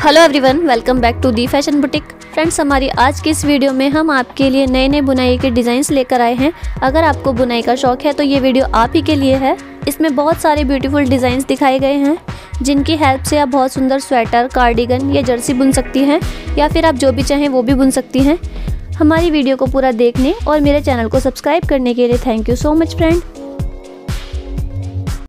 Hello everyone welcome back to the fashion boutique friends हमारी आज की इस वीडियो में हम आपके लिए नए नए बुनाई के डिज़ाइंस लेकर आए हैं। अगर आपको बुनाई का शौक है तो ये वीडियो आप ही के लिए है। इसमें बहुत सारे ब्यूटीफुल डिज़ाइंस दिखाए गए हैं, जिनकी हेल्प से आप बहुत सुंदर स्वेटर कार्डिगन या जर्सी बुन सकती हैं, या फिर आप जो भी चाहें वो भी बुन सकती हैं। हमारी वीडियो को पूरा देखने और मेरे चैनल को सब्सक्राइब करने के लिए thank you so much friend